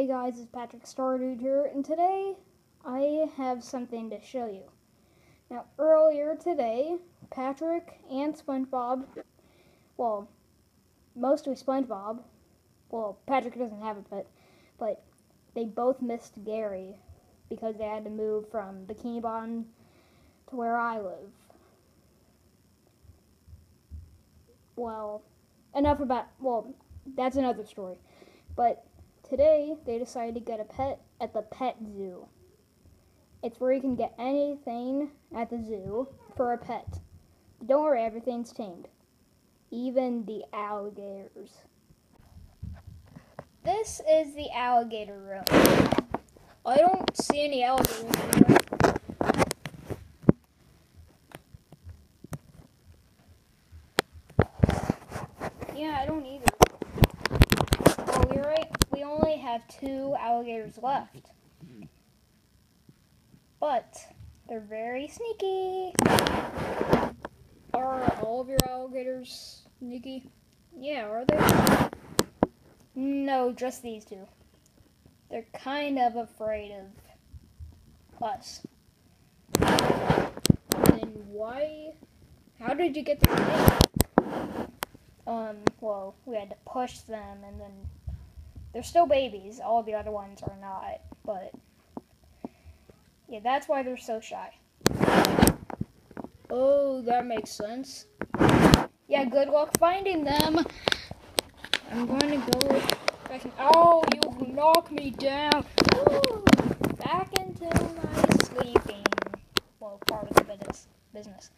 Hey guys, it's Patrick Stardude here, and today I have something to show you. Now, earlier today, Patrick and SpongeBob, well, mostly SpongeBob, well, Patrick doesn't have it, but, but they both missed Gary because they had to move from Bikini Bottom to where I live. Well, enough about, well, that's another story. But today they decided to get a pet at the pet zoo. It's where you can get anything at the zoo for a pet. Don't worry, everything's tamed. Even the alligators. This is the alligator room. I don't see any alligators in here. Yeah, I don't either. Oh, you're right. We only have two alligators left. But they're very sneaky. Are all of your alligators sneaky? Yeah, are they? No, just these two. They're kind of afraid of us. And why? How did you get the name? Um, well, we had to push them, and then they're still babies. All the other ones are not, but yeah, that's why they're so shy. Oh, that makes sense. Yeah, good luck finding them. I'm going to go back. In, oh, you knock me down. Ooh, back into my sleeping. Well, part of the business. business.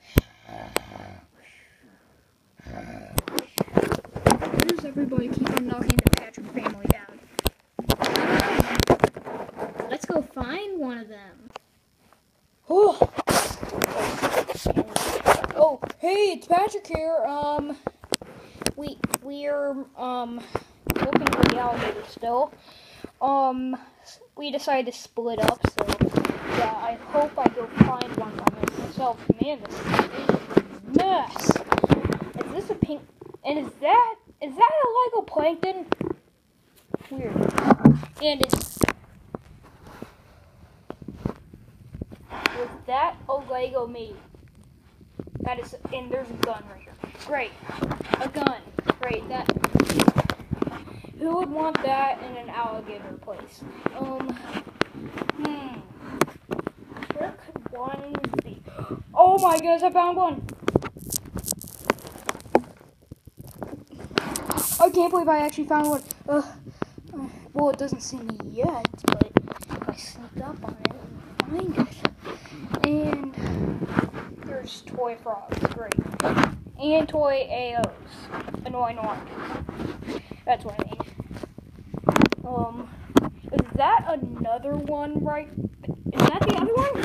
Where's everybody keep on knocking the Patrick family down? Let's go find one of them. Oh. Oh, hey, it's Patrick here. Um, we we're um looking for the alligator still. Um, we decided to split up, so yeah, I hope I go find one by myself. Man, this is a mess. Is this a pink? And is that is that a Lego plankton? Weird. And it's was that a Lego me? That is, and there's a gun right here. Great, a gun. Great. That. Who would want that in an alligator place? Um. Hmm. Where could one be? Oh my goodness! I found one. I can't believe I actually found one. Well, it doesn't see me yet, but if I sneak up on it and find it. Toy frogs, great. And toy AOs, annoying oranges. That's what I mean. Um, is that another one right? Is that the other one?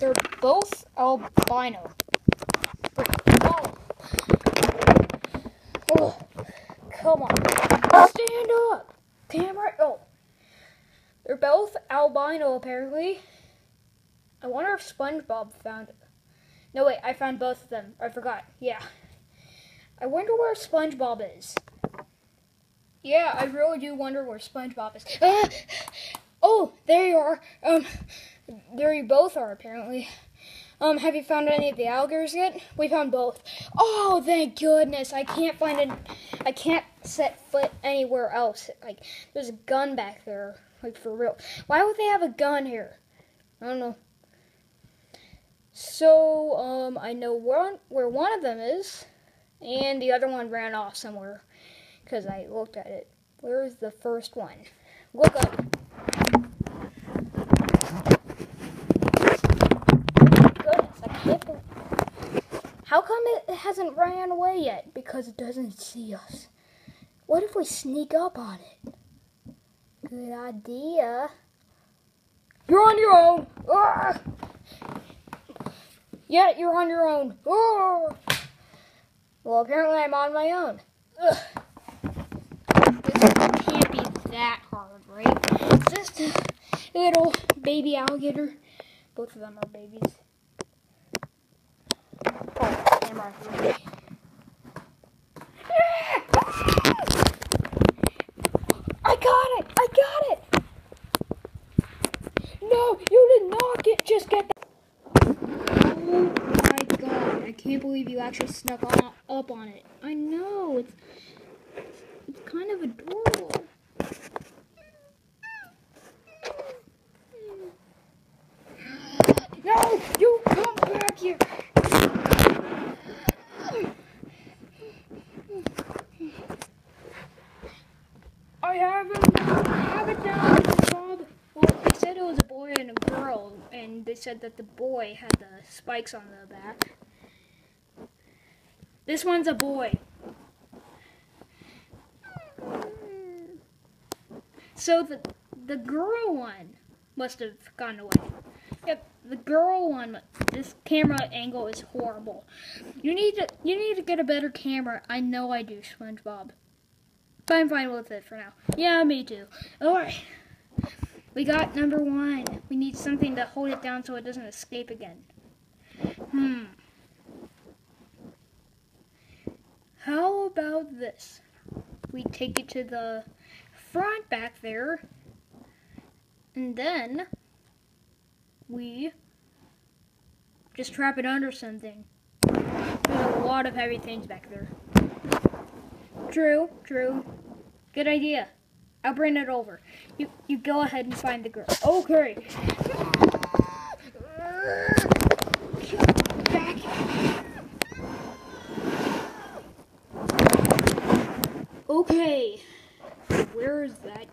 They're both albino. Oh. Oh. Come on. Stand up. Damn right. Oh. They're both albino, apparently. I wonder if SpongeBob found. No, wait. I found both of them. I forgot. Yeah. I wonder where SpongeBob is. Yeah, I really do wonder where SpongeBob is. Ah! Oh, there you are. Um, there you both are, apparently. Um, have you found any of the alligators yet? We found both. Oh, thank goodness. I can't find it. I can't set foot anywhere else. Like, there's a gun back there. Like, for real. Why would they have a gun here? I don't know. So, um, I know one, where one of them is. And the other one ran off somewhere. Because I looked at it. Where's the first one? Look up. How come it hasn't ran away yet? Because it doesn't see us. What if we sneak up on it? Good idea. You're on your own. Arrgh! Yeah, you're on your own. Well, apparently I'm on my own. Ugh. This can't be that hard, right? It's just a little baby alligator. Both of them are babies. I got it! I got it! No, you did not get just get that. Oh my god! I can't believe you actually snuck on, up on it. I know it's it's kind of adorable. No, you come back here. I have. I have it Bob. Well, they said it was a boy and a girl, and they said that the boy had the spikes on the back. This one's a boy. So the the girl one must have gone away. Yep, the girl one. This camera angle is horrible. You need to you need to get a better camera. I know I do, SpongeBob. But I'm fine with it for now. Yeah, me too. Alright. We got number one. We need something to hold it down so it doesn't escape again. Hmm. How about this? We take it to the front back there. And then we just trap it under something. There's a lot of heavy things back there. True, true. Good idea. I'll bring it over. You you go ahead and find the girl. Okay. Back. Okay. Where is that?